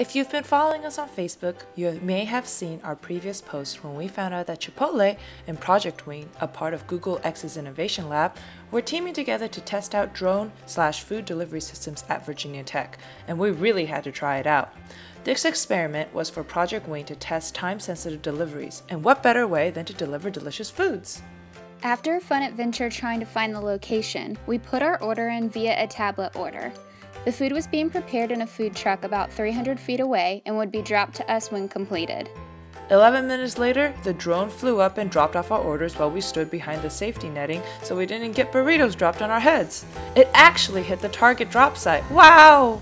If you've been following us on Facebook, you may have seen our previous post when we found out that Chipotle and Project Wing, a part of Google X's Innovation Lab, were teaming together to test out drone slash food delivery systems at Virginia Tech, and we really had to try it out. This experiment was for Project Wing to test time sensitive deliveries, and what better way than to deliver delicious foods? After a fun adventure trying to find the location, we put our order in via a tablet order. The food was being prepared in a food truck about 300 feet away and would be dropped to us when completed. 11 minutes later, the drone flew up and dropped off our orders while we stood behind the safety netting so we didn't get burritos dropped on our heads. It actually hit the target drop site. Wow!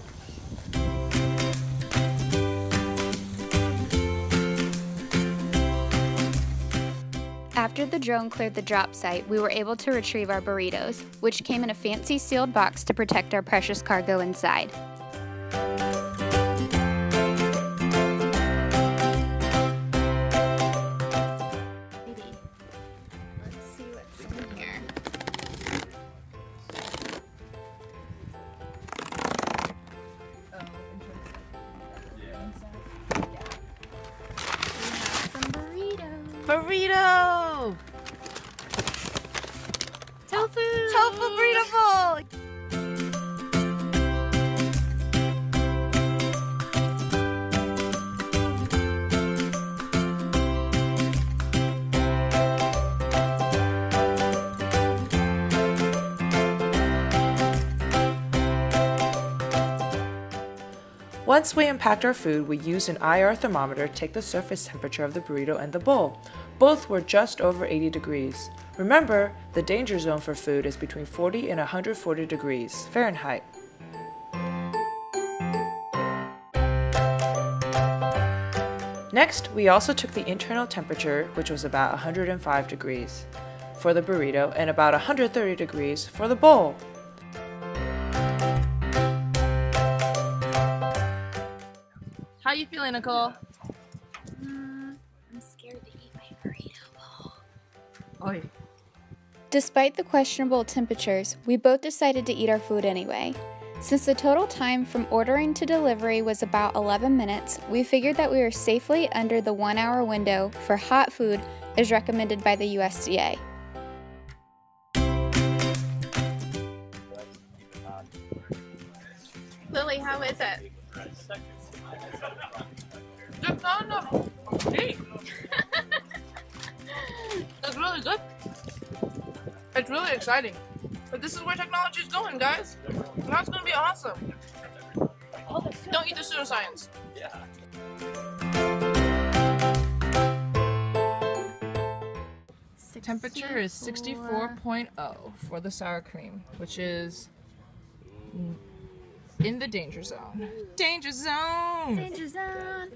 After the drone cleared the drop site, we were able to retrieve our burritos, which came in a fancy sealed box to protect our precious cargo inside. Let's see what's in here. Oh, we have some burritos. Burrito! Tofu! Tofu Once we unpacked our food, we used an IR thermometer to take the surface temperature of the burrito and the bowl. Both were just over 80 degrees. Remember, the danger zone for food is between 40 and 140 degrees Fahrenheit. Next, we also took the internal temperature, which was about 105 degrees for the burrito and about 130 degrees for the bowl. How you feeling, Nicole? Mm, I'm scared to eat my burrito bowl. Oi. Despite the questionable temperatures, we both decided to eat our food anyway. Since the total time from ordering to delivery was about 11 minutes, we figured that we were safely under the one hour window for hot food as recommended by the USDA. Lily, how is it? Just not enough heat. it's really good. It's really exciting. But this is where technology is going, guys. Now it's gonna be awesome. Don't eat the pseudoscience. Temperature is 64.0 for the sour cream, which is in the danger zone. Danger zone! Danger zone!